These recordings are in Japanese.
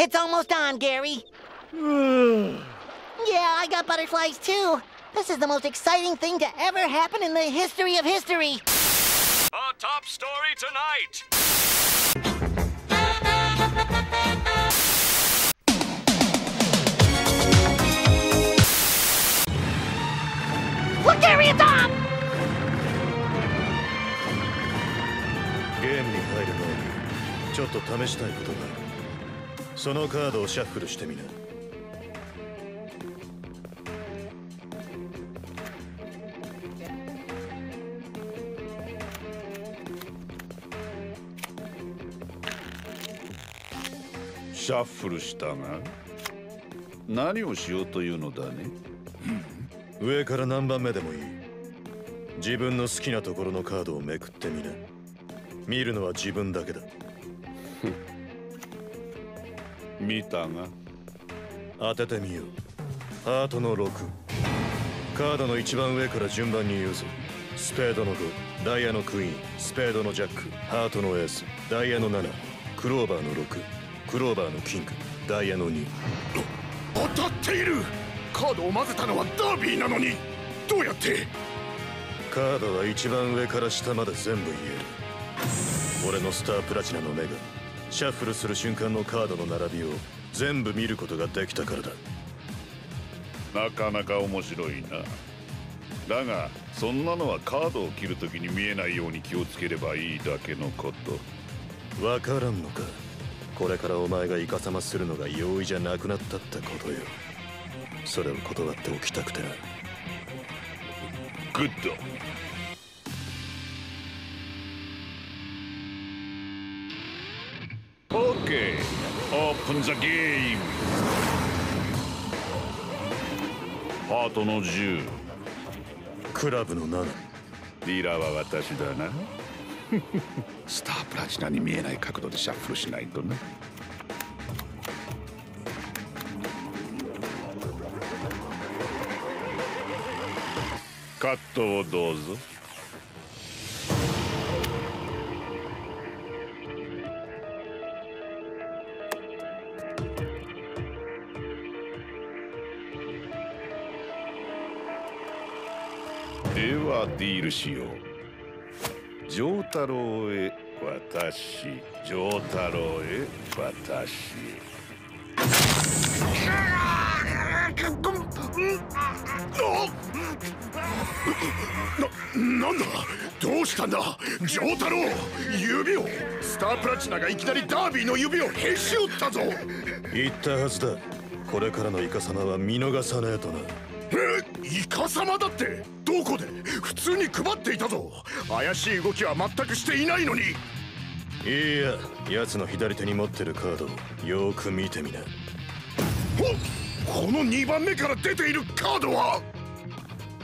It's almost on, Gary. yeah, I got butterflies too. This is the most exciting thing to ever happen in the history of history. Our top story tonight. Look, Gary, it's on! ゲームに入る前にちょっと試したいことがある そのカードをシャッフルしてみな。シャッフルしたが？何をしようというのだね？上から何番目でもいい。自分の好きなところのカードをめくってみな。見るのは自分だけだ。見たが当ててみよう。ハートの6カードの一番上から順番に言うぞスペードの5ダイヤのクイーン。スペードのジャック。ハートのエース。ダイヤの7クローバーの6クローバーのキング。ダイヤの2当たっている。カードを混ぜたのはダービーなのに。どうやって？カードは一番上から下まで全部言える。俺のスタープラチナの目がシャッフルする瞬間のカードの並びを全部見ることができたからだ。なかなか面白いな。だがそんなのはカードを切るときに見えないように気をつければいいだけのこと。わからんのか。これからお前がイカサマするのが容易じゃなくなったってことよ。それを断っておきたくてな。グッドオープンザゲームハートの10クラブの7ディーラーは私だな。スタープラチナに見えない角度でシャッフルしないとな。カットをどうぞ。ではディールしよう。丈太郎へ私丈太郎へ私な、なんだ？どうしたんだ？丈太郎指を。スタープラチナがいきなりダービーの指をへし折ったぞ。言ったはずだ。これからのイカサマは見逃さねえとな。えイカ様だってどこで？普通に配っていたぞ。怪しい動きは全くしていないのに。いや奴の左手に持ってるカードをよーく見てみな。おこの2番目から出ているカードは？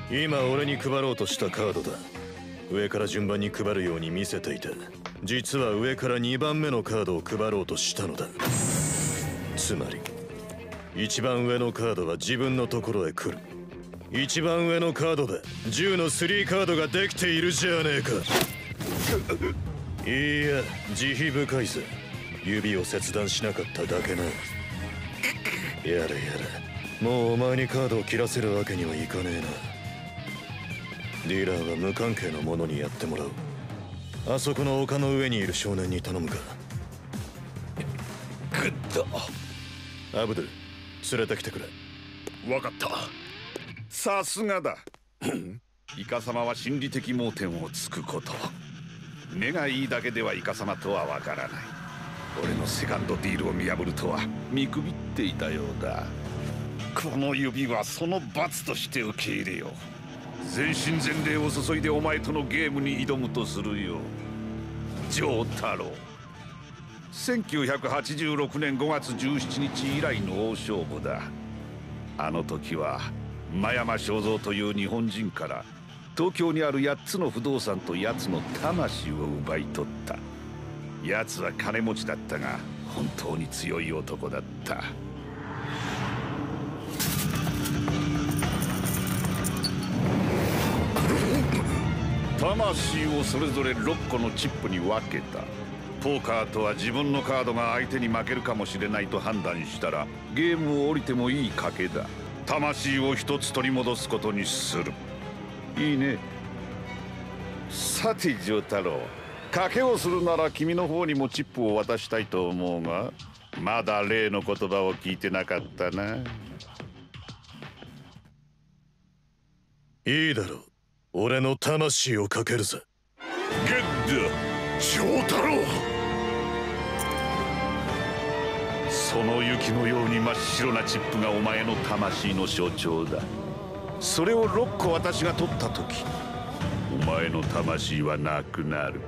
今俺に配ろうとしたカードだ。上から順番に配るように見せていた。実は上から2番目のカードを配ろうとしたのだ。つまり一番上のカードは自分のところへ来る一番上のカードで10の3カードができているじゃねえか。いや慈悲深いぜ。指を切断しなかっただけな。やれやれ。もうお前にカードを切らせるわけにはいかねえな。ディーラーは無関係の者にやってもらう。あそこの丘の上にいる少年に頼むか。Good。アブドゥル連れてきてくれ。わかったさすがだ。イカサマは心理的盲点をつくこと。目がいいだけではイカサマとはわからない。俺のセカンドディールを見破るとは見くびっていたようだ。この指はその罰として受け入れよう。全身全霊を注いでお前とのゲームに挑むとするよ丈太郎。1986年5月17日以来の大勝負だ。あの時は真山正蔵という日本人から東京にある8つの不動産と奴の魂を奪い取った。奴は金持ちだったが本当に強い男だった。魂をそれぞれ6個のチップに分けた。ポーカーとは自分のカードが相手に負けるかもしれないと判断したらゲームを降りてもいい賭けだ。魂を一つ取り戻すことにする。いいね。さて丈太郎。賭けをするなら君の方にもチップを渡したいと思うがまだ例の言葉を聞いてなかったな。いいだろう。俺の魂をかけるぜ。ゲッド丈太郎その雪のように真っ白なチップがお前の魂の象徴だ。それを6個私が取った時お前の魂はなくなる。